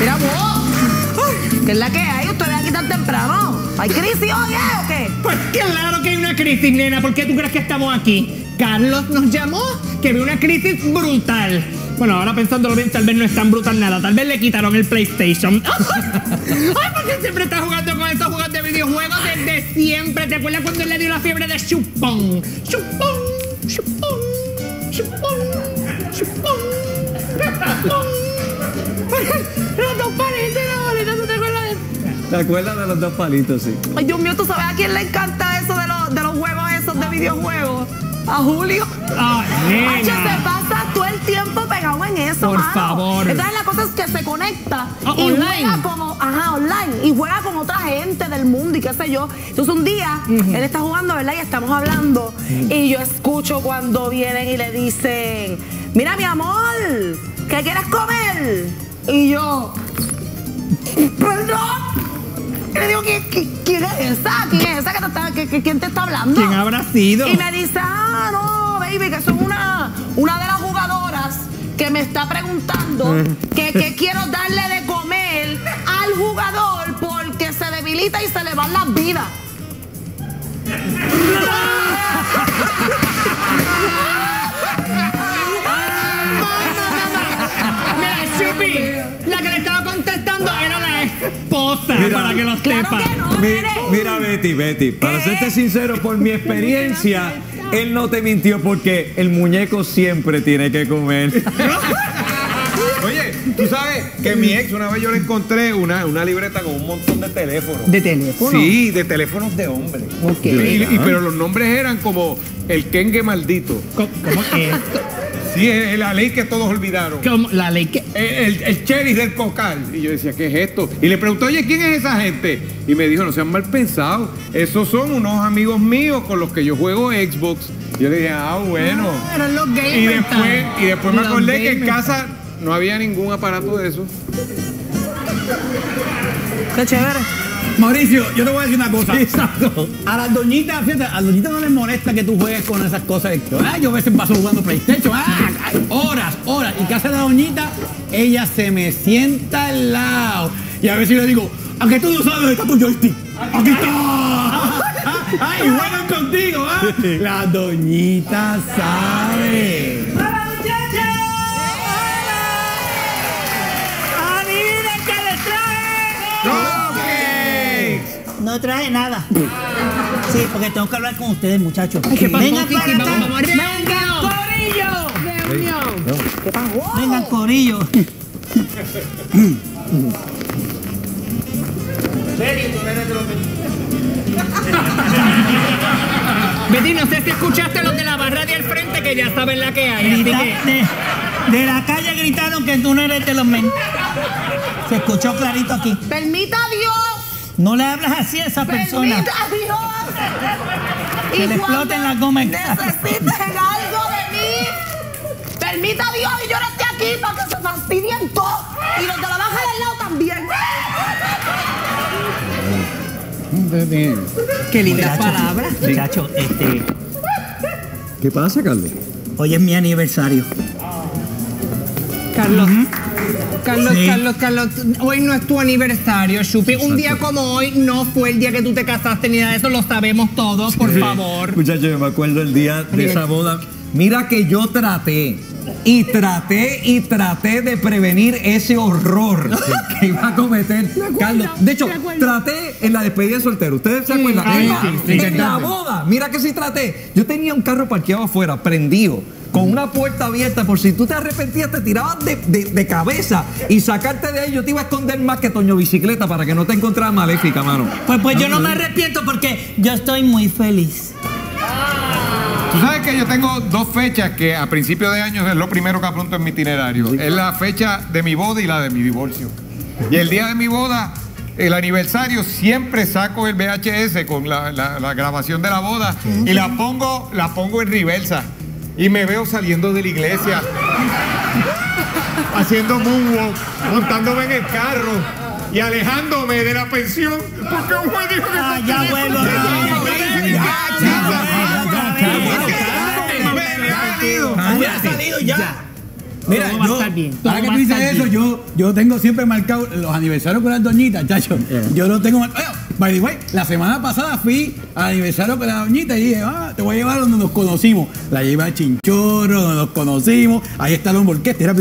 Mira vos. ¿Qué es la que hay? ¿Ustedes aquí tan temprano? ¿Hay crisis hoy, eh, o qué? Pues claro que hay una crisis, nena. ¿Por qué tú crees que estamos aquí? Carlos nos llamó que ve una crisis brutal. Bueno, ahora pensándolo bien, tal vez no es tan brutal nada. Tal vez le quitaron el PlayStation. Ay, porque siempre está jugando con esos juegos de videojuegos desde siempre. ¿Te acuerdas cuando él le dio la fiebre de chupón? Chupón, chupón, chupón, chupón, chupón. ¿Te acuerdas de los dos palitos, sí? Ay, Dios mío, ¿tú sabes a quién le encanta eso de los, de los juegos esos de videojuegos? A Julio. Ay, se pasa todo el tiempo pegado en eso, Por mano. favor. Entonces la cosa es que se conecta Ah, y online. juega como, ajá, online, y juega con otra gente del mundo y qué sé yo. Entonces un día él está jugando, ¿verdad? Y estamos hablando y yo escucho cuando vienen y le dicen, mira mi amor, ¿qué quieres comer? Y yo, perdón. ¿Quién, es esa? ¿Quién es esa que te está, que- que- quién te está hablando? ¿Quién habrá sido? Y me dice, ah, no, baby, que son una, una de las jugadoras que me está preguntando que qué quiero darle de comer al jugador porque se debilita y se le van las vidas. esposa, Mira. para que lo Claro sepa. que no, Mi- nene. mira, Betty, Betty, para serte sincero, por mi experiencia, él no te mintió porque el muñeco siempre tiene que comer. Oye, tú sabes que mi ex, una vez yo le encontré una, una libreta con un montón de teléfonos. ¿De teléfono? Sí, de teléfonos de hombre. Ok. Y- y- pero los nombres eran como el Kenge maldito. ¿Cómo, cómo es? La ley que todos olvidaron. ¿Cómo? La ley que... El, el, cherry del cocal. Y yo decía, ¿qué es esto? Y le pregunté, oye, ¿quién es esa gente? Y me dijo, no sean mal pensados. Esos son unos amigos míos con los que yo juego Xbox. Yo le dije, ah, bueno. Ah, eran los gamers. Y después, y después me acordé que en casa no había ningún aparato de eso. Qué chévere. Mauricio, yo te voy a decir una cosa. Exacto. A las doñitas, fíjate, a las doñitas no les molesta que tú juegues con esas cosas. Ah, yo a veces paso jugando PlayStation, ah, horas, horas. ¿Y qué hace la doñita? Ella se me sienta al lado. Y a veces yo le digo, aunque tú no sabes dónde está tu joystick. Aquí está. Ay, juegan contigo, ¿ah? La doñita sabe. No traje nada. Sí, porque tengo que hablar con ustedes, muchachos. ¿Qué pasó, Vengan para acá. Vengan, ¡Reunión! ¿Qué pasó? vengan, corillo. Betty, no sé si escuchaste los de la barra de al frente que ya saben la que hay. Así Grita- que... de, de la calle gritaron que tú no eres de los men. Se escuchó clarito aquí. Permita Dios. No le hablas así a esa persona. Permita Dios. Que le exploten la goma en casa. Necesiten algo de mí. Permita Dios y yo no esté aquí para que se fastidien todos. Y los de la baja del lado también. Qué lindas palabras. Muchachos, este, ¿Qué pasa, Carlos? hoy es mi aniversario. Carlos. Carlos, Sí. Carlos, Carlos, hoy no es tu aniversario, Chupi. Un día como hoy no fue el día que tú te casaste ni nada de eso, lo sabemos todos, por Sí. favor. Muchachos, yo me acuerdo el día de esa boda. Mira que yo traté y traté y traté de prevenir ese horror que iba a cometer Carlos. De hecho, traté en la despedida de soltero. ¿Ustedes se acuerdan? ay, En la- sí, en la boda. Mira que sí traté. Yo tenía un carro parqueado afuera, prendido. Con una puerta abierta, por si tú te arrepentías, te tirabas de, de- de cabeza y sacarte de ahí. Yo te iba a esconder más que Toño Bicicleta para que no te encontrara maléfica, mano. Pues, pues yo no me arrepiento porque yo estoy muy feliz. Tú sabes que yo tengo dos fechas que a principio de año es lo primero que apunto en mi itinerario. Es la fecha de mi boda y la de mi divorcio. Y el día de mi boda, el aniversario, siempre saco el VHS con la, la- la grabación de la boda y la pongo, la pongo en reversa. Y me veo saliendo de la iglesia. haciendo moonwalk, montándome en el carro y alejándome de la pensión. Porque un juez dijo que Ah, ya vuelvo. Ya, ya, ya, ya, Mira. Ahora que tú dices eso, yo, yo tengo siempre marcado los aniversarios con las doñitas, chacho. Yo no tengo marcado. By la semana pasada fui al aniversario con la doñita y dije, ah, te voy a llevar donde nos conocimos. La llevé a Chinchorro, donde nos conocimos. Ahí está el orquesta. Era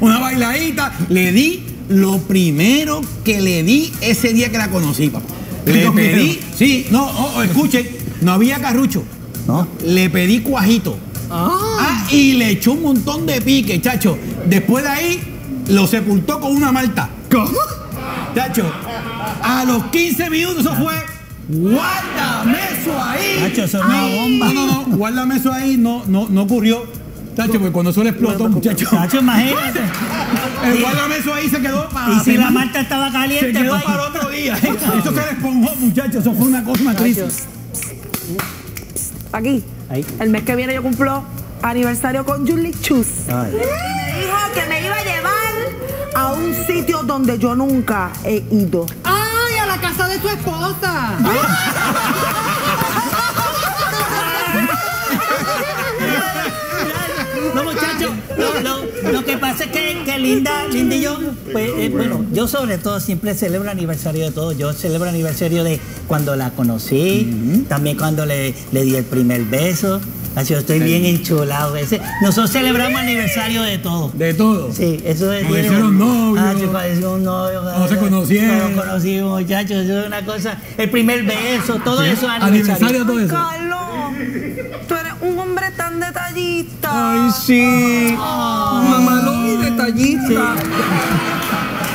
una bailadita. Le di lo primero que le di ese día que la conocí, papá. Le pedí, sí, no, escuchen, no había carrucho. ¿No? Le pedí cuajito. Ah, y le echó un montón de pique, chacho. Después de ahí, lo sepultó con una malta. ¿Cómo? Chacho, a los 15 minutos eso fue. Guárdame eso ahí. Chacho, eso es una No, bomba. No, no, no, guárdame eso ahí, no, no, no ocurrió. Chacho, porque cuando eso le explotó, muchacho. Chacho, imagínate. El guárdame eso ahí se quedó para. Y si la malta estaba se caliente, quedó pues. para otro día. Eso se le esponjó, muchachos. Eso fue una cosa, una crisis. Aquí. Ahí. El mes que viene yo cumplo aniversario con Julie Chus. Ay. Y me dijo que me iba a llevar a un sitio donde yo nunca he ido. ¡Ay, a la casa de tu esposa! No, muchachos, lo, lo- lo que pasa es que, que Linda, Linda y yo, pues, eh, bueno, yo sobre todo siempre celebro aniversario de todo. Yo celebro aniversario de cuando la conocí, también cuando le, le di el primer beso. Así yo estoy bien enchulado. Ese, nosotros celebramos aniversario de todo. De todo. Sí, eso es. Cuando hicieron novios. Ah, cuando. Cuando se conocieron. Cuando conocimos, muchachos. Eso es una cosa. El primer beso, todo eso es Aniversario, aniversario. todo eso. Detallista. Ay, sí. Mamalón y detallista.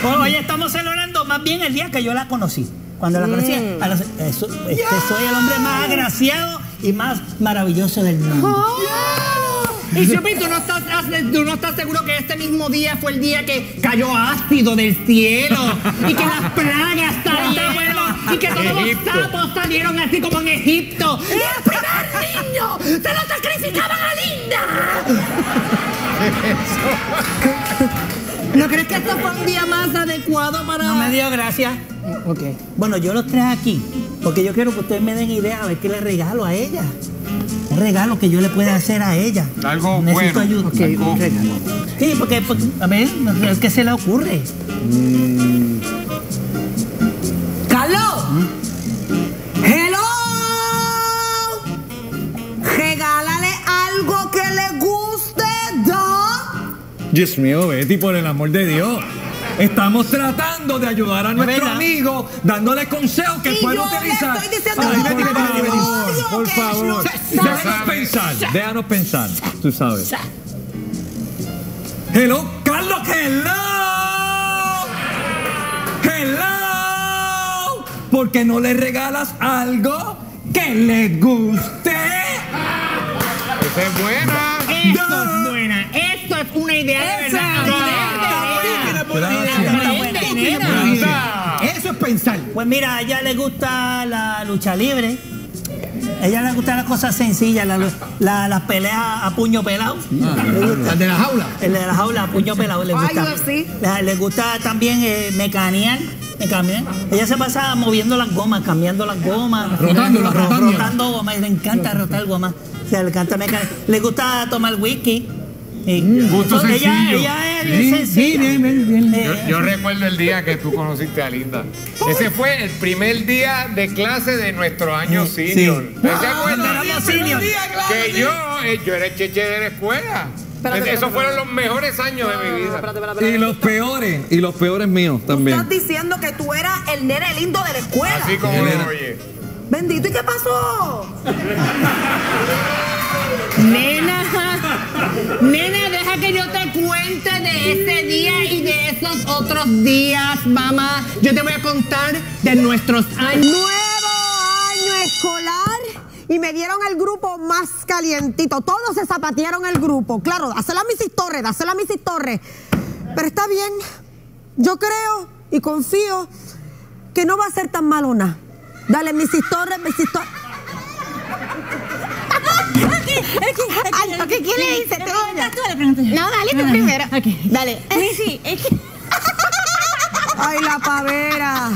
Oh, Hoy estamos celebrando más bien el día que yo la conocí. Cuando la conocí, a los- eso- este, soy el hombre más agraciado y más maravilloso del mundo. Y Chupi, ¿tú no, estás, tú no estás seguro que este mismo día fue el día que cayó ácido del cielo y que las plagas salieron y que todos Egipto. los sapos salieron así como en Egipto y el primer niño se lo sacrificaban a Linda. ¿No crees que este fue un día más adecuado para...? No me dio gracia. Ok. Bueno, yo los traje aquí porque yo quiero que ustedes me den idea a ver qué le regalo a ella. Un regalo que yo le pueda hacer a ella. Algo Necesito bueno. ayuda. Ok, un regalo. Sí, porque, porque, a ver, ¿qué se le ocurre? Carlos. Dios mío, Betty, por el amor de Dios. Estamos tratando de ayudar a nuestro verdad. amigo, dándole consejos que puede utilizar. por favor. no Déjanos pensar, déjanos pensar, tú sabes. Hello, Carlos, hello. Hello. ¿Por qué no le regalas algo que le guste? Esa es buena. Una idea de verdad. Eso es pensar. Pues mira, a ella le gusta la lucha libre. A ella le gustan las cosas sencillas, la- la- las peleas a puño pelado. Las de la jaula. El de la jaula a puño pelado le gusta. Le, le gusta también eh, mecanear. mecanear. Ella se pasa moviendo las gomas, cambiando las gomas. Rotándolas, ro- rotándolas. rotando gomas. Le encanta rotar gomas. O sea, le encanta mecanear. Le gusta tomar whisky. Gusto ella, sencillo. ella es bien Sí, sencilla. sí, bien, bien, bien. Eh, Yo, yo recuerdo el día que tú conociste a Linda. Ese fue el primer día de clase de nuestro año senior. ¿Te acuerdas? éramos senior. Que yo, eh, yo era el cheche de la escuela. Espérate, Esos fueron los mejores años de mi vida. Espérate, espérate, espérate. Y los peores, y los peores míos también. estás diciendo que tú eras el nene lindo de la escuela. Así como lo oye. Bendito, ¿y qué pasó? Nena, nena, deja que yo te cuente de ese día y de esos otros días, mamá. Yo te voy a contar de nuestros años. Nuevo año escolar y me dieron el grupo más calientito. Todos se zapatearon el grupo. Claro, hacerla a Mrs. Torres, hacerla a Mrs. Torres. Pero está bien. Yo creo y confío que no va a ser tan malona. Dale, Mrs. Torres, Mrs. Torres. Ay, ok, ¿quién le dice? Tú, No, dale tú primero. Dale. Sí, es que Ay, la pavera.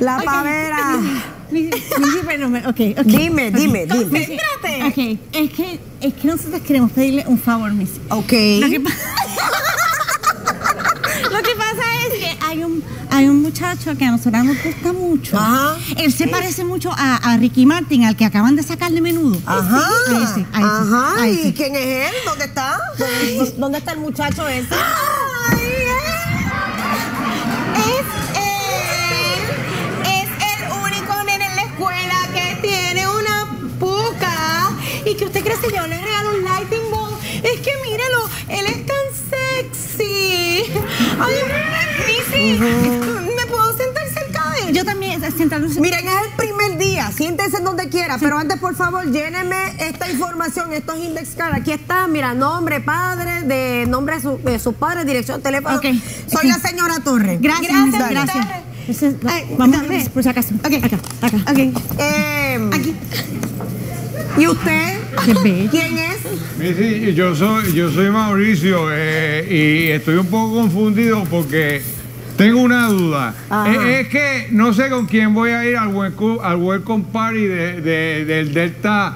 La pavera. Missy, Missy, pero me- ok, ok. Dime, dime, dime. Concéntrate. Ok, es que, es que nosotros queremos pedirle un favor, Missy. Ok. Lo que, pa- hay un muchacho que a nosotros nos gusta mucho. Ajá. Él se parece mucho a, a Ricky Martin, al que acaban de sacar de menudo. Ajá. A ese, a ese, Ajá. a ¿Y quién es él? ¿Dónde está? ¿Dónde, dónde está el muchacho ese? Ay, es él. Es el único nene en la escuela que tiene una puca. ¿Y que usted cree si yo le regalo Ay, Missy, ¿me puedo sentar cerca de él? Yo también, sentarnos Miren, es el primer día. Siéntense donde quiera. Pero antes, por favor, lléneme esta información, estos index cards. Aquí está, mira, nombre, padre, de nombre de, su- de sus padres, dirección, teléfono. Ok, Soy la señora Torres. Gracias, gracias. Ese es- Ay, Vamos a dame. ver, por si acaso. Ok. Acá, acá. Eh, Aquí. ¿Y usted? Qué bello. ¿Quién es? Sí, yo soy, yo soy Mauricio eh, y estoy un poco confundido porque tengo una duda. Eh, es que no sé con quién voy a ir al welcome, al welcome party de- de- del Delta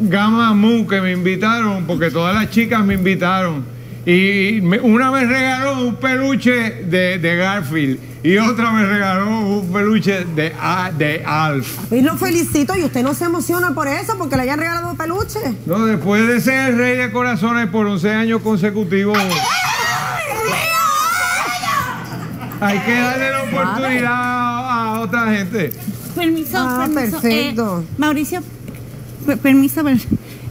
Gamma Mu que me invitaron, porque todas las chicas me invitaron. Y me- una me regaló un peluche de, de Garfield y otra me regaló un peluche de, A- de Alf. Y lo felicito y usted no se emociona por eso, porque le hayan regalado peluche. No, después de ser el rey de corazones por 11 años consecutivos, hay que darle la oportunidad a, a otra gente. Permiso, Ah, permiso. perfecto. Eh, Mauricio, per- permiso, per-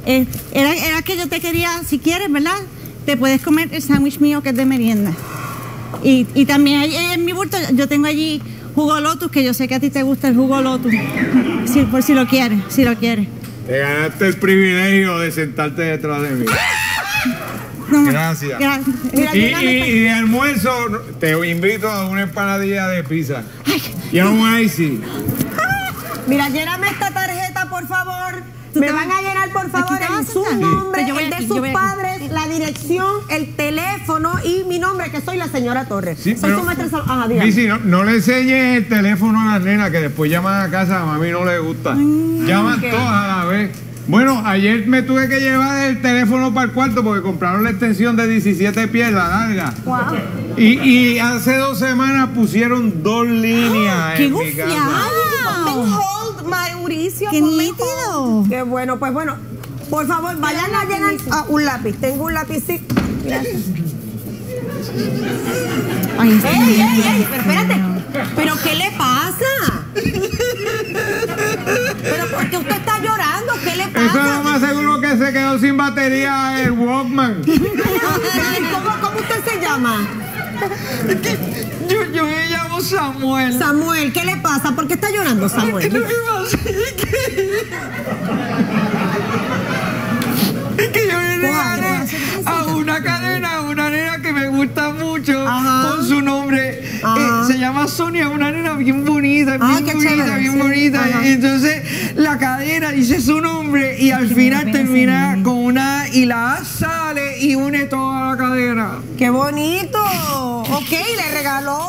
eh, era, era que yo te quería, si quieres, ¿verdad? Te puedes comer el sándwich mío que es de merienda. Y, y también hay- en mi bulto yo tengo allí jugo Lotus, que yo sé que a ti te gusta el jugo Lotus. Por si lo quieres, si lo quieres. Te ganaste el privilegio de sentarte detrás de mí. No, Gracias. Gracias. Mira, Y, de almuerzo te invito a una empanadilla de pizza. Y a un icy. Mira, lléname esta tarjeta, por favor. ¿Tú Me te van a llenar, por favor, a su nombre, Sí. El de sus padres, la dirección, el teléfono y mi nombre, que soy la señora Torres. Sí, soy pero- su maestra. Ajá. Lizzy, no, no le enseñes el teléfono a las nenas que después llaman a casa, a mami no le gusta. Llaman todas a la vez. Bueno, ayer me tuve que llevar el teléfono para el cuarto porque compraron la extensión de 17 pies, la larga. Wow. Y, y hace dos semanas pusieron dos líneas ¡Qué en mi gufiado! casa. Mauricio. ¡Qué nítido! Qué bueno, pues bueno. Por favor, vayan a llenar ah, un lápiz. Tengo un lapicito. Ay, está ¡Ey, ey, ey! Pero espérate. ¿Pero qué le pasa? ¿Pero por qué usted está llorando? ¿Qué le Eso es lo pasa? más seguro que se quedó sin batería el Walkman. ¿Cómo, cómo usted se llama? Yo, yo me llamo Samuel. Samuel, ¿qué le pasa? ¿Por qué está llorando, Lo Samuel? que pasa es que. Es que yo le regalé a una cadena, a una nena que me gusta mucho, Ajá. con su nombre. Eh, se llama Sonia, una nena bien bonita, Ah, bien qué bonita, chévere, bien sí. bonita. Ajá. Entonces, la cadena dice su nombre y al final termina con una y la A sale y une toda la cadena. ¡Qué bonito! Ok, le regaló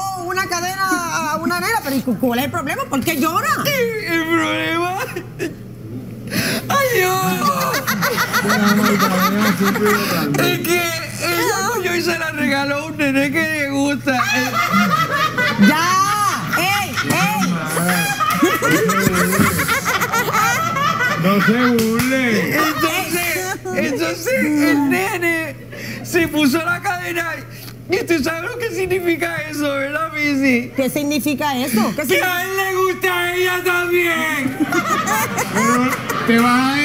una cadena a una nena, pero ¿y ¿cuál es el problema? ¿Por qué llora? El problema. ¡Ay, Dios! Es que ella cogió y se la regaló a un nene que le gusta. ¡Ya! ¡Ey! ¡Ey! No se burle. Entonces, entonces el nene se puso la cadena. Y tú sabes lo que significa eso, ¿verdad, Missy? ¿Qué significa eso? ¿Qué Que significa? a él le gusta a ella también. Pero te vas a...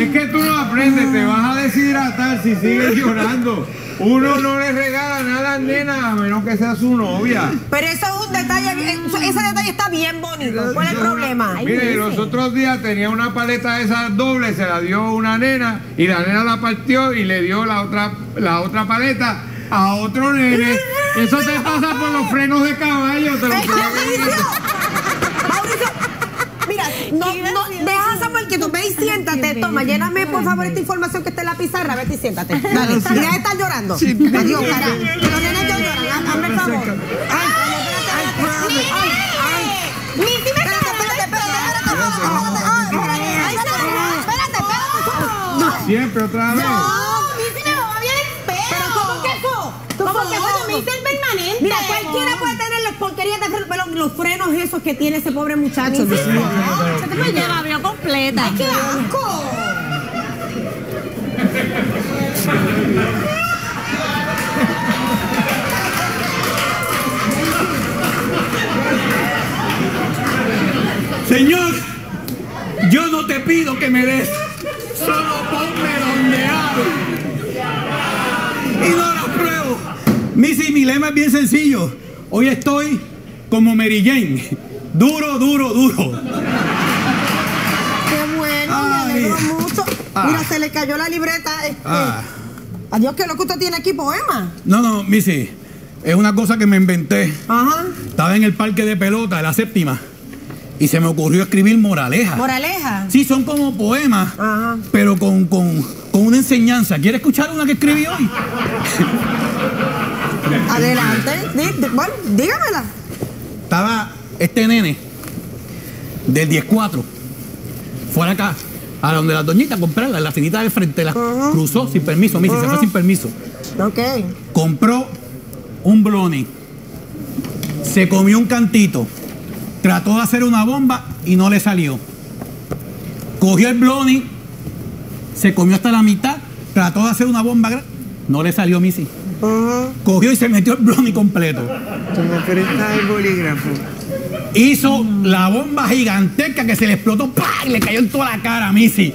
Es que tú no aprendes, te vas a deshidratar si sigues llorando. Uno no le regala nada a las nenas a menos que sea su novia. Pero eso es un detalle, ese detalle está bien bonito. ¿Cuál es el problema? Mire, los otros días tenía una paleta de esas dobles, se la dio una nena y la nena la partió y le dio la otra, la otra paleta a otro nene. Eso te pasa por los frenos de caballo. Te lo Mauricio, Mauricio, mira, no, no, deja a Samuel que ve y siéntate. Toma, lléname por favor esta información que está en la pizarra. Vete y siéntate. Dale, mira, estás llorando. Sí, Adiós, carajo. Los nenes ya lloran, hazme el favor. Ay, ay, ay, ay. Espérate, espérate, espérate, espérate, espérate. Siempre otra vez. El permanente. Mira, cualquiera puede tener las porquerías de freno, pero los frenos esos que tiene ese pobre muchacho. Se te fue la abrió completa. ¡Ay, qué asco! Señor, yo no te pido que me des, solo ponme donde hablo. Y no. Missy, mi lema es bien sencillo. Hoy estoy como Mary Jane. Duro, duro, duro. Qué bueno, Ay. me alegro mucho. Ah. Mira, se le cayó la libreta. Este. Ah. Adiós, ¿qué es lo que usted tiene aquí, poema? No, no, Missy. Es una cosa que me inventé. Ajá. Estaba en el parque de pelota, la séptima. Y se me ocurrió escribir moraleja. Moraleja. Sí, son como poemas, Ajá. pero con, con- con una enseñanza. ¿Quieres escuchar una que escribí hoy? Adelante. Bueno, dígamela. Estaba este nene del 10-4. Fue a acá, a donde la doñita comprarla, en la finita del frente. La cruzó sin permiso, Missy, se fue sin permiso. Ok. Compró un bloni. Se comió un cantito. Trató de hacer una bomba y no le salió. Cogió el bloni, se comió hasta la mitad, trató de hacer una bomba No le salió, Missy. Cogió y se metió el bloni completo. Tú me prestas el bolígrafo. Hizo la bomba gigantesca que se le explotó ¡pah! y le cayó en toda la cara a Missy.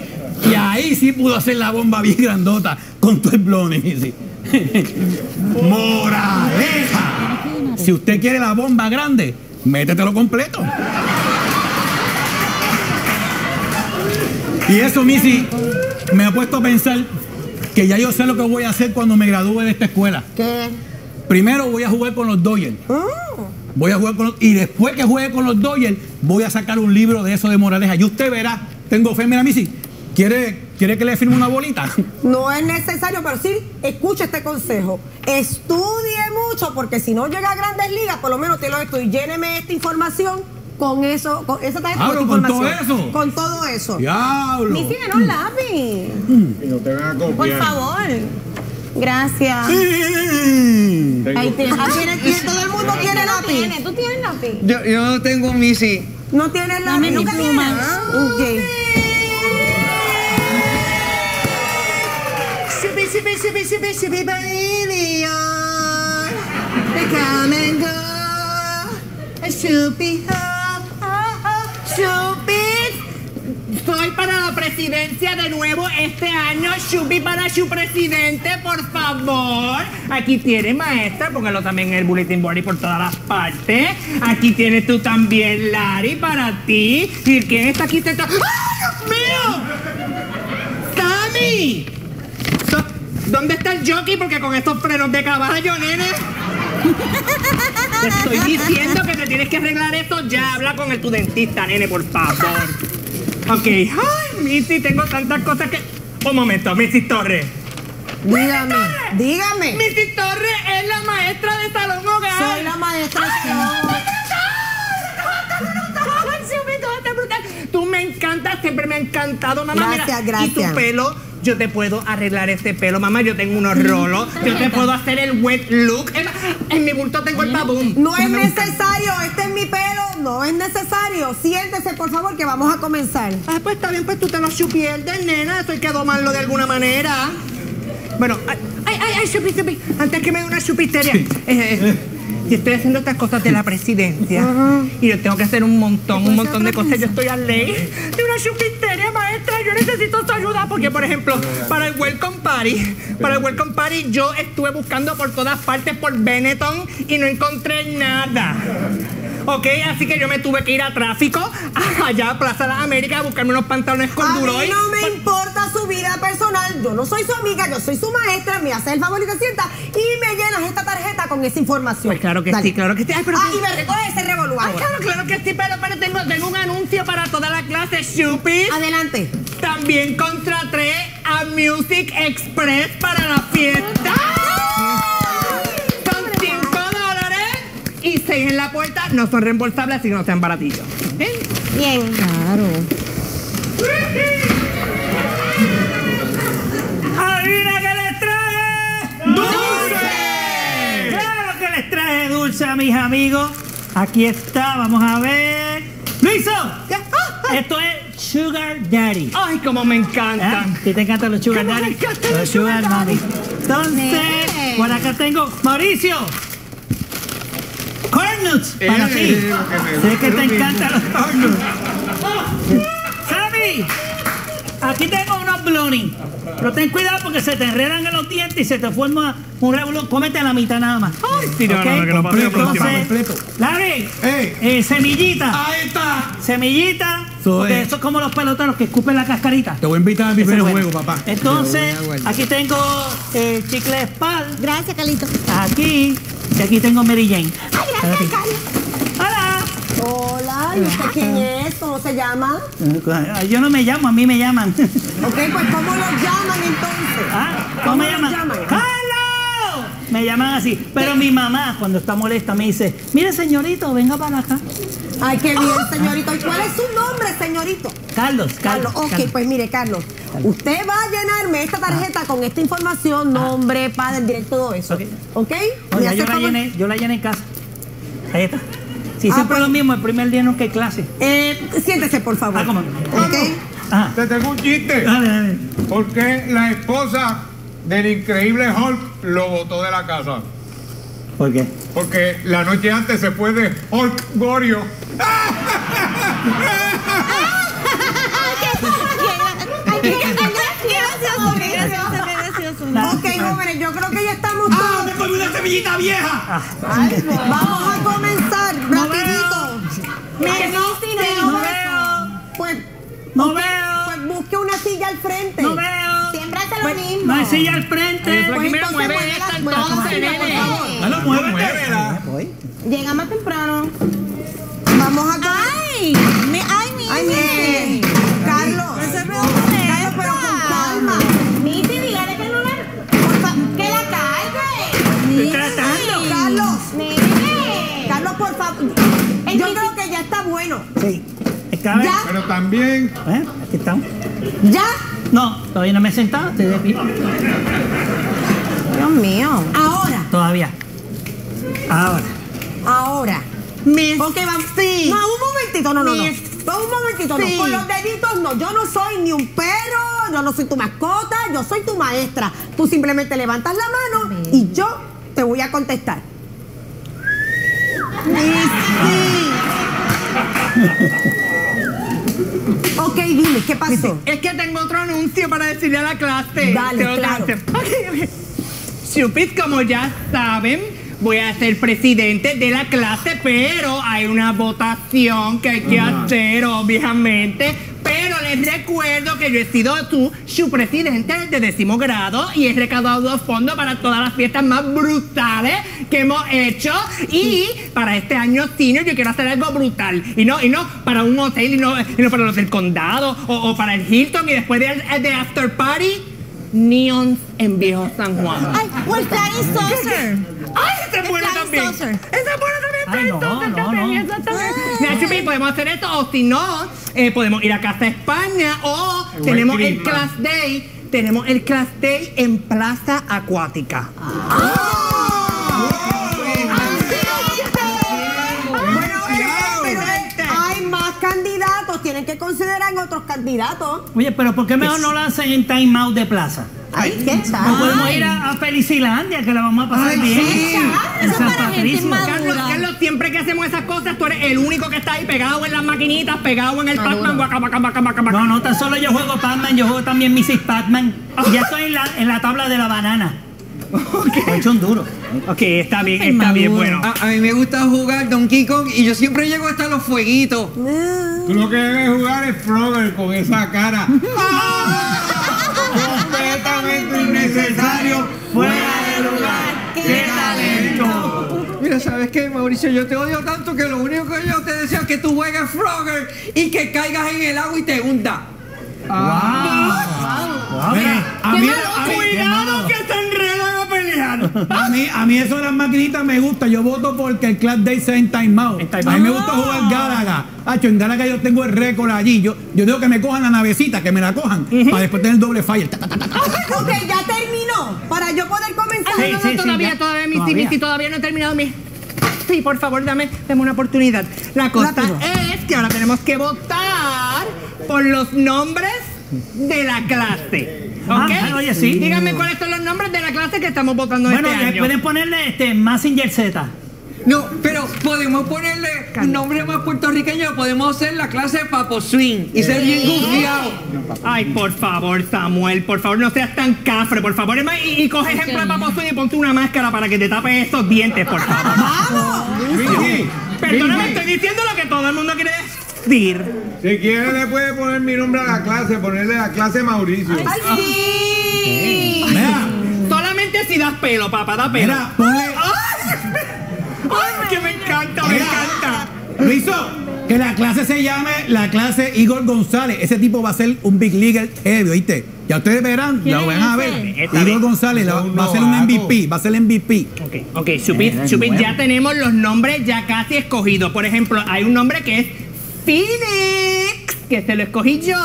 Y ahí sí pudo hacer la bomba bien grandota con todo el bloni, Missy. Moraleja. Si usted quiere la bomba grande, métetelo completo. Y eso, Missy, me ha puesto a pensar que ya yo sé lo que voy a hacer cuando me gradúe de esta escuela. ¿Qué? Primero voy a jugar con los Dodgers. Voy a jugar con los, y después que juegue con los Dodgers, voy a sacar un libro de eso de moraleja. Y usted verá, tengo fe, mira, Missy, ¿quiere, ¿quiere que le firme una bolita? No es necesario, pero sí, escuche este consejo. Estudie mucho, porque si no llega a grandes ligas, por lo menos te lo estoy. Lléneme esta información con eso, con esa tarjeta Hablo con todo eso. Con todo eso. Diablo. Missy, ven un lápiz. Y no te van a copiar. Por favor. Gracias. Mm. Ahí tienes. Tiene- tiene- todo el mundo tiene ¿Tú lápiz. tienes? ¿Tú tienes lápiz? Yo, yo no tengo Missy. No tienes mi nunca tienes. Ok. Sippy, sippy, sippy, sippy, sippy, baby, oh. They come and go. Shoopy, oh, oh, Shoopy. Soy para la presidencia de nuevo este año. Shubi para su presidente, por favor. Aquí tiene maestra, póngalo también en el bulletin board y por todas las partes. Aquí tienes tú también, Larry, para ti. ¿Y quién está aquí sentado? ¡Ay, Dios mío! ¡Sammy! ¿Dónde está el jockey? Porque con estos frenos de caballo, nene. Te estoy diciendo que te tienes que arreglar esto ya. Habla con el, tu dentista, nene, por favor. Ok. Ay, Missy, tengo tantas cosas que. Un momento, Missy Torres. Dígame, dígame. Missy Torres es la maestra de Salón Hogar. Soy la maestra. Tú me encantas, siempre me ha encantado, mamá. Gracias, Mira, Y gracias. tu pelo, yo te puedo arreglar este pelo, mamá. Yo tengo unos rolos. Yo te puedo hacer el wet look. En mi bulto tengo el baboom. No es necesario, este es mi pelo, no es necesario. Siéntese, por favor, que vamos a comenzar. Ah, pues está bien, pues tú te lo chupierdes, nena. Eso hay que domarlo de alguna manera. Bueno, ay, ay, ay, ay, chupi, chupi. Antes que me dé una chupisteria. Eh, eh, y estoy haciendo estas cosas de la presidencia. Y yo tengo que hacer un montón, un montón de cosas. Yo estoy a ley de una chupisteria, maestra. Yo necesito su ayuda porque, por ejemplo, para el Welcome Party, para el Welcome Party, yo estuve buscando por todas partes por Benetton y no encontré nada. Ok, así que yo me tuve que ir a tráfico, allá a Plaza de las Américas, a buscarme unos pantalones A con mí Duroy. no me importa su vida personal. Yo no soy su amiga, yo soy su maestra. Me hace el favor y te y me llenas esta tarjeta con esa información. Pues claro que Dale. sí, claro que sí. Ay, pero Ah, y me recoge ese Ay, ahora. claro, claro que sí, pero, pero tengo, tengo un anuncio para toda la clase, Shupis. Adelante. También contraté a Music Express para la fiesta. y seis en la puerta no son reembolsables si no sean baratillos. ¿Eh? Bien. Claro. ¡Adivina que les traje! ¡Dulce! ¡Claro que les traje dulce a mis amigos! Aquí está, vamos a ver. ¡Luiso! Ah, ah. Esto es Sugar Daddy. ¡Ay, cómo me encanta! ¿Eh? ¿Sí te encantan los Sugar Daddy? Me encantan los, los Sugar, Daddy. Daddy. Entonces, por acá tengo Mauricio. Nuts para Eh, ti. eh, me Sé que te encantan los. Sammy, aquí tengo unos blowing. Pero ten cuidado porque se te enredan en los dientes y se te forma un revolú. Cómete la mitad nada más. Ay, sí, no, ¿Ok? no, no, que lo pasé por encima. Entonces, Larry, eh, semillita. Ahí está. Semillita. Porque es. eso es como los peloteros que escupen la cascarita. Te voy a invitar a mi primer juego, papá. Entonces, aquí tengo eh, chicle Spal. Gracias, Carlito. Aquí. Y aquí tengo Mary Jane. Ay, gracias, Carlos. ¡Hola! Hola, ¿y usted quién es? ¿Cómo se llama? Yo no me llamo, a mí me llaman. Ok, pues ¿cómo lo llaman entonces? ¿Ah? ¿Cómo me llaman? llaman? ¡Carlos! Me llaman así. Pero mi mamá, cuando está molesta, me dice: Mire, señorito, venga para acá. Ay, qué bien, señorito. ¿Y cuál es su nombre, señorito? Carlos, Carlos. Carlos, ok, Carlos. pues mire, Carlos, usted va a llenarme esta tarjeta con esta información, nombre, padre, directo, todo eso. Ok. ¿Ok? No, ¿Me ya hace yo la llené, yo la llené en casa. Ahí está. Si Ah, siempre pues- lo mismo, el primer día nunca hay clase. Eh, siéntese, por favor. Ah, ¿cómo? ¿Ok? Ajá. Te tengo un chiste. Dale, dale. ¿Por qué la esposa del increíble Hulk lo botó de la casa? ¿Por qué? Porque la noche antes se fue de Hulk Gorio. Ok, jóvenes, yo creo que ya estamos ¡Ah, todos. me comí una semillita vieja! Vamos a comenzar rapidito. Me no, no no. veo. Pues, No veo. pues busque una silla al frente. No veo. Siempre hace lo Pues, mismo. No hay silla al frente. Mira, entonces mueve esta entonces, nene. favor. Dale, muévete. Llega más temprano. Vamos a comer. Ay, me, ay, mi. Ay, mire, Carlos. Carlos, pero con calma. Miti, dígale que no la. Que la calle. Estoy tratando. Carlos, Nene. Carlos, por favor. Yo creo que ya está bueno. Sí. Ya. Pero también ¿Eh? Aquí estamos. ¿Ya? No, todavía no me he sentado. Estoy de pie. Dios mío. Ahora, Todavía. Ahora. ahora. Miss. Ok, vamos. Sí. No, un momentito, no, no, no. Miss. No, un momentito, Sí. no. Con los deditos no. Yo no soy ni un perro, yo no soy tu mascota, yo soy tu maestra. Tú simplemente levantas la mano y yo te voy a contestar. Sí. ok, dime, ¿qué pasó? Es que tengo otro anuncio para decirle a la clase. Dale, claro. otro anuncio. Ok, ok. Chupis, como ya saben, voy a ser presidente de la clase, pero hay una votación que hay que hacer, obviamente. Pero les recuerdo que yo he sido su, su presidente de décimo grado y he recaudado fondos para todas las fiestas más brutales que hemos hecho. Y para este año senior yo quiero hacer algo brutal. Y no, y no para un hotel, y no, y no para los del condado, o, o para el Hilton, y después de, de after party, neons en Viejo San Juan. Ay, o el Flying Saucer. ¡Ay, esa es buena también! Saucer. ¡Esa es buena también! Ay, no, Saucer no, también, no. podemos hacer esto, o si no, eh, podemos ir a Casa España, o tenemos el. Class Day, tenemos el Class Day en Plaza Acuática. Bueno, eh, pero hay más candidatos, tienen considerar otros candidatos. Oye, pero ¿por qué mejor no la hacen en time out de plaza? Ay, qué No podemos ir a, a Felicilandia, que la vamos a pasar bien. En Eso San Patricio. Carlos, Carlos, siempre que hacemos esas cosas, tú eres el único que está ahí pegado en las maquinitas, pegado en el Pac-Man. No, no, tan solo yo juego Pac-Man, yo juego también Mrs. Pac-Man. Ya estoy en la, en la tabla de la banana. He hecho un duro. Ok, está bien, está bien, bueno. A, a mí me gusta jugar Donkey Kong y yo siempre llego hasta los fueguitos. tú lo que debes jugar es Frogger con esa cara. Completamente innecesario. Fuera de lugar. ¡Qué talento! Mira, ¿sabes qué, Mauricio? Yo te odio tanto que lo único que yo te deseo es que tú juegues Frogger y que caigas en el agua y te hunda. Mira, a mí, a mí- Cuidado que se enredan a mí, a mí eso de las maquinitas me gusta. Yo voto porque el Class Day sea en Time Out. En Time A mí Out. me gusta jugar Galaga. Hacho, en Galaga yo tengo el récord allí. Yo, yo digo que me cojan la navecita, que me la cojan, para después tener doble fire. Ta, ta, ta, ta, ta. Ok, ya terminó. Para yo poder comenzar. No, no, sí, sí, todavía, ya. todavía, mi Todavía. mi- sí, todavía no he terminado mi. Sí, por favor, dame, dame una oportunidad. La cosa Rápido. es que ahora tenemos que votar por los nombres de la clase. ¿Ok? Ah, oye, sí. Díganme cuáles son los nombres de la clase que estamos votando Bueno, este le año. pueden ponerle este Massinger Z. No, pero podemos ponerle un nombre más puertorriqueño, podemos hacer la clase de Papo Swing y ser bien gufiado. Ay, por favor, Samuel, por favor, no seas tan cafre, por favor. Es más, Y, y coge ejemplo de Papo Swing y ponte una máscara para que te tapes esos dientes, por favor. Michi, Perdóname, estoy diciendo lo que todo el mundo quiere decir. Si quiere le puede poner mi nombre a la clase, ponerle la clase Mauricio. Mira, Solamente si das pelo, papá, da pelo. mira, ponle. Ay, que me encanta, me Mira. encanta. Luiso, que la clase se llame la clase Igor González. Ese tipo va a ser un big leaguer heavy, ¿oíste? Ya ustedes verán, ya lo van a ver. Está Igor bien. González la- va a ser un. MVP, va a ser el MVP. Ok, ok, Chupit, Chupit, ya tenemos los nombres ya casi escogidos. Por ejemplo, hay un nombre que es Phoenix, que se lo escogí yo.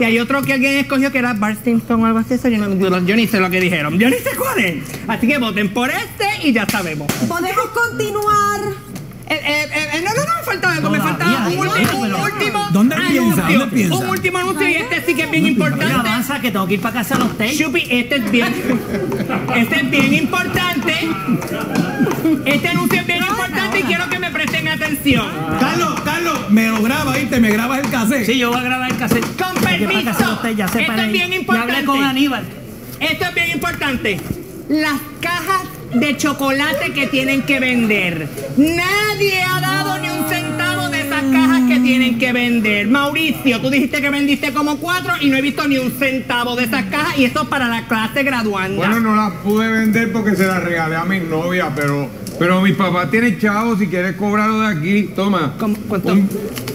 Y hay otro que alguien escogió que era Bart Simpson o algo así. Yo, no- yo ni sé lo que dijeron. Yo ni sé cuál es. Así que voten por este y ya sabemos. Podemos continuar. No, no, me falta algo, me falta un último, ¿Dónde anuncio. piensa? ¿Dónde piensa? Un último anuncio y este sí que es bien importante. avanza que tengo que ir para casa a los té. Chupi, este es bien. Este es bien importante. Este anuncio es bien importante y quiero que me presten atención. Carlos, Carlos, me lo graba, ¿viste? Me grabas el cassette. Sí, yo voy a grabar el cassette. Con Tengo que ir para casa a permiso. Esto es bien Ya importante. hablé con Aníbal. Esto es bien importante. Las cajas de chocolate que tienen que vender. Nadie ha dado ni un centavo de esas cajas que tienen que vender. Mauricio, tú dijiste que vendiste como cuatro y no he visto ni un centavo de esas cajas y esto es para la clase graduanda. Bueno, no las pude vender porque se las regalé a mi novia, pero, pero mi papá tiene chavos, si quieres cobrarlo de aquí, toma. ¿Cómo? ¿Cuánto? Un-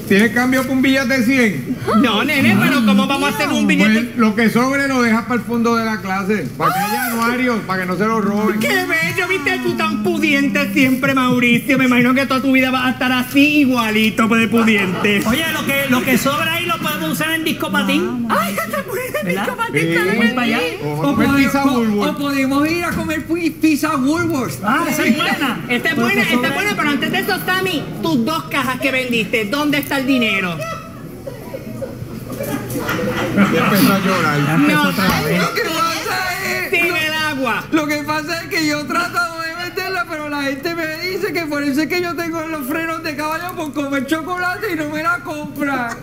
¿Tienes cambio por un billete de 100? No, nene, pero ¿cómo vamos a hacer un billete? Pues lo que sobre lo dejas para el fondo de la clase, para que haya anuarios, para que no se lo roben. ¡Qué bello! ¿Viste tú tan pudiente siempre, Mauricio? Me imagino que toda tu vida vas a estar así igualito pues, de pudiente. Oye, lo que, lo que sobra ahí lo podemos usar en disco patín. ¡Ay, te puedes ¿Verdad? disco para ti, Sí. que para allá. O O, podemos ir a comer pi- pizza Woolworth. Ah, esa es buena. Esta es buena, esta es buena, pero antes de eso, Sammy, tus dos cajas que vendiste, ¿dónde está el dinero? Y empezó a llorar. No, Lo que pasa es... sin el agua. Lo que pasa es que yo trato de meterla, pero la gente me dice que por eso es que yo tengo los frenos de caballo por comer chocolate y no me la compran.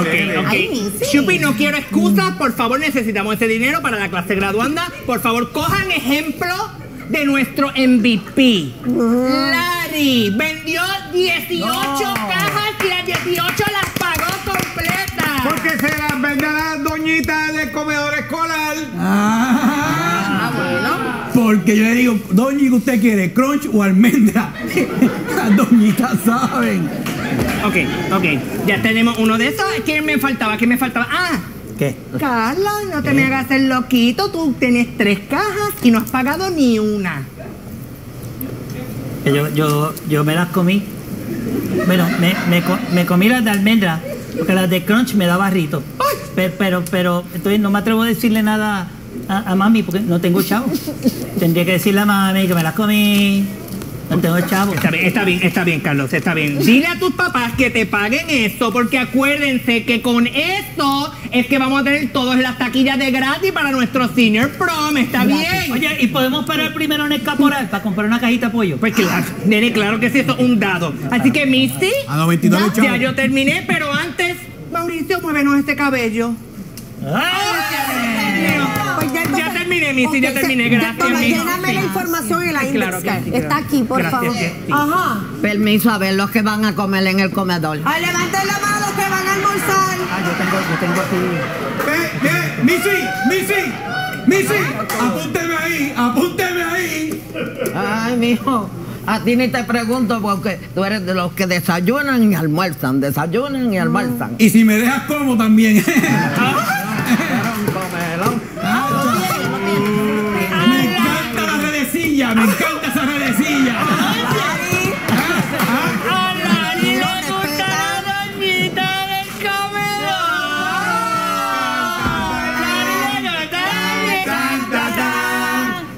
Ok, ok. Chupi, no quiero excusas, por favor, necesitamos ese dinero para la clase graduanda. Por favor, cojan ejemplo de nuestro MVP. Larry vendió 18 cajas y las 18 las pagó completas. Porque se las vende a las doñitas del comedor escolar. Ah, Porque yo le digo, doña, ¿qué usted quiere? ¿Crunch o almendra? Las doñitas saben. Ok, ok. Ya tenemos uno de esos. ¿Quién me faltaba? ¿Quién me faltaba? Ah, ¿Qué? Carlos, no te me hagas el loquito. Tú tienes tres cajas y no has pagado ni una. Yo, yo, yo me las comí. Bueno, me, me, co- me comí las de almendra, porque las de crunch me da barrito. Pero, pero, pero, entonces no me atrevo a decirle nada a, a mami porque no tengo chavo. Tendría que decirle a mami que me las comí. No tengo chavo. Está bien, está bien, está bien, Carlos, está bien. Dile a tus papás que te paguen esto, porque acuérdense que con esto es que vamos a tener todas las taquillas de gratis para nuestro senior prom. ¿Está bien? Oye, ¿y podemos parar primero en el caporal para comprar una cajita de pollo? Pues claro, nene, claro que sí, eso es un dado. Así que, Misty, A 99 ya, chavos. ya yo terminé, pero antes, Mauricio, muévenos este cabello. Ya, Ya terminé, Missy, ya terminé, gracias, Toma, la información en la Sí, index claro sí, Está claro. aquí, por Gracias, favor. sí. Ajá. Permiso a ver los que van a comer en el comedor. Ay, levanten la mano los que van a almorzar. Ah, yo tengo, yo tengo aquí. ¡Eh, eh! ¡Missy! ¡Missy! ¡Missy! ¡Apúnteme ahí! ¡Apúnteme ahí! Ay, mijo. A ti ni te pregunto porque tú eres de los que desayunan y almuerzan, desayunan y almuerzan. Y si me dejas como también. ¡Me encanta esa redecilla! Comedor!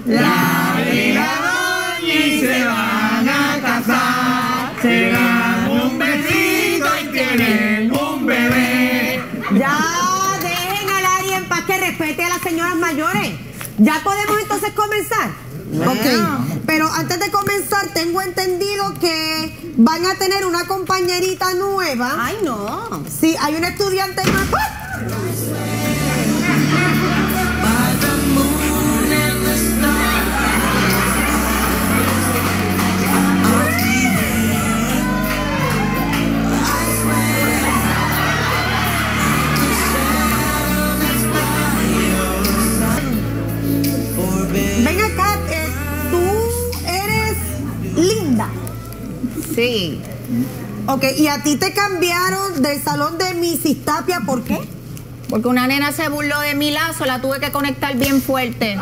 ¡La vida ¡La y se van a casar! ¡Se un besito y tienen un bebé! ¡Ya! ¡Dejen al en paz que respete a las señoras mayores! ¿Ya podemos entonces comenzar? Ok, pero antes de comenzar tengo entendido que van a tener una compañerita nueva. Ay, no. Sí, hay una estudiante más. Ven Sí. Ok, y a ti te cambiaron del salón de Mrs. Tapia, ¿por qué? Porque una nena se burló de mi lazo, la tuve que conectar bien fuerte.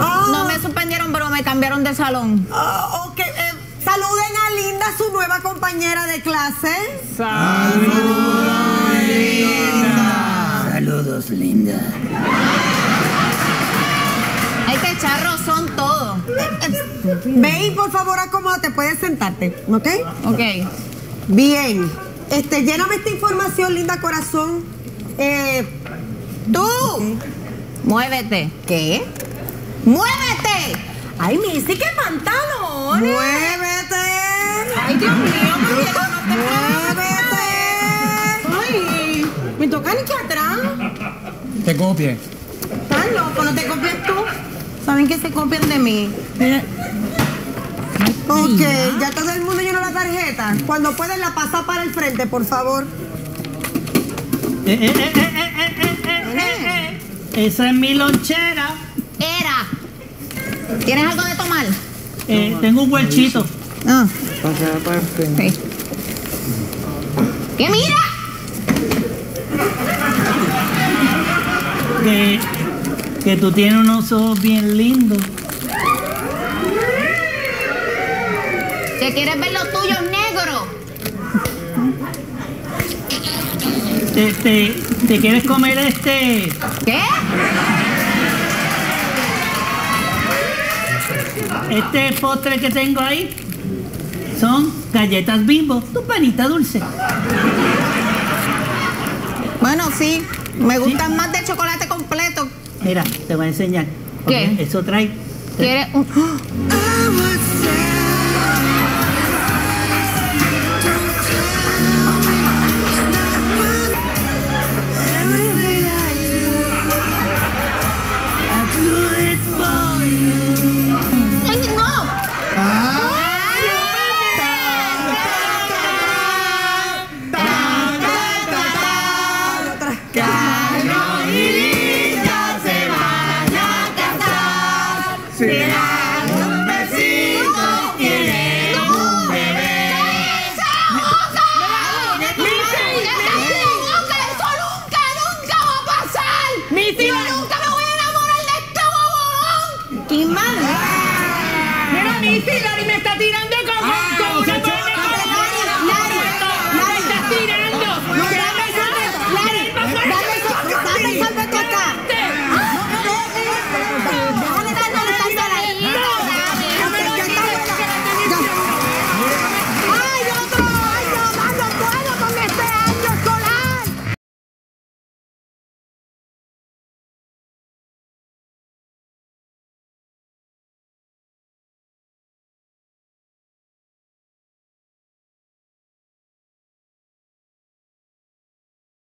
Ah, No me suspendieron, pero me cambiaron de salón. ah, ok, eh, saluden a Linda, su nueva compañera de clase. Saludos, linda. Ay, que charros son todos. Ve y por favor acomódate, puedes sentarte, ¿ok? Ok. Bien, este, lléname esta información, linda corazón. Eh, ¡Tú! Muévete. ¿Qué? ¡Muévete! Ay, Missy, qué pantalones. Muévete. Ay, Dios mío, Muévete. Ay, me toca ni que atrás. Te copie. Estás loco, no te copies tú. Saben que se copian de mí. Eh, ok, ya todo el mundo llenó la tarjeta. Cuando pueden la pasar para el frente, por favor. Esa es mi lonchera. Era. ¿Tienes algo de tomar? Eh, tengo un huelchito. Ah. Pasar. Sí. ¡Que mira! De que tú tienes unos ojos bien lindos. ¿Te quieres ver los tuyos negros? Te, te, quieres comer este. ¿Qué? Este postre que tengo ahí son galletas bimbo, tu panita dulce. Bueno, sí. Me gustan más de chocolate completo. Mira, te voy a enseñar. ¿Qué? Ok, Eso trae. ¿Quieres un.? ¡Ay,